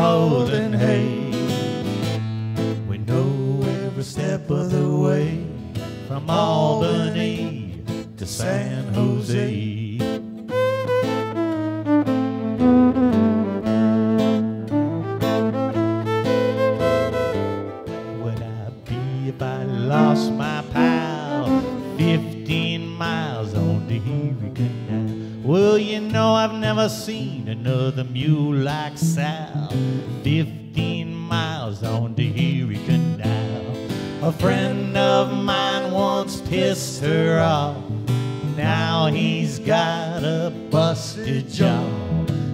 and hay. We know every step of the way from Albany to San Jose. Would I be if I lost my pal? Fifteen miles on the Erie Canal. Well, you know I've never seen another mule like Sal. Fifteen miles on the Erie Canal. A friend of mine once pissed her off. Now he's got a busted jaw.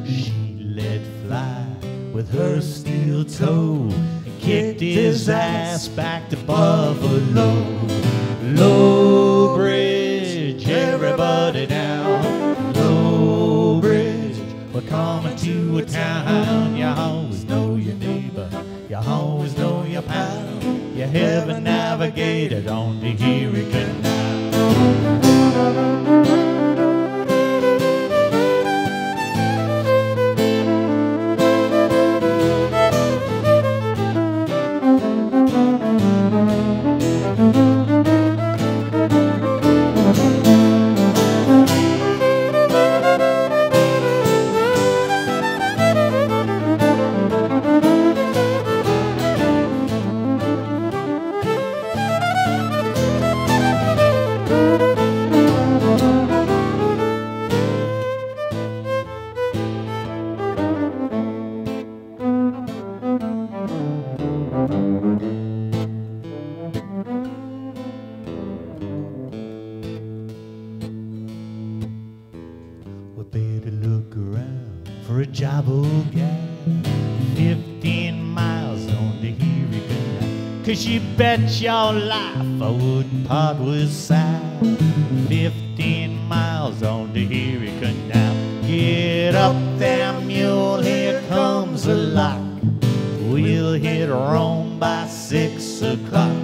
She let fly with her steel toe kicked his ass back to Buffalo. Low town. You always know your neighbor, you always know your pal. You haven't navigated on the a job, old guy. Fifteen miles on the Erie. Cause you bet your life I wouldn't part with Sal. Fifteen miles on the Erie Canal. Get up there, mule, here comes the lock. We'll hit Rome by six o'clock.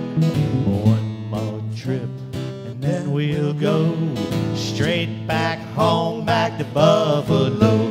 One more trip, and then we'll go straight back home, back to Buffalo.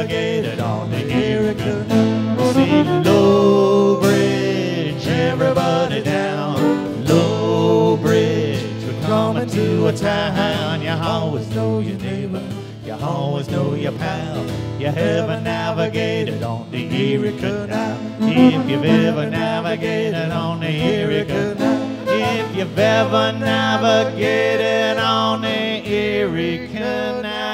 Navigated on the Erie Canal. See Low Bridge, everybody down. Low Bridge, we're coming to a town. You always know your neighbor, you always know your pal. You ever navigated on the Erie Canal? If you've ever navigated on the Erie Canal. If you've ever navigated on the Erie Canal.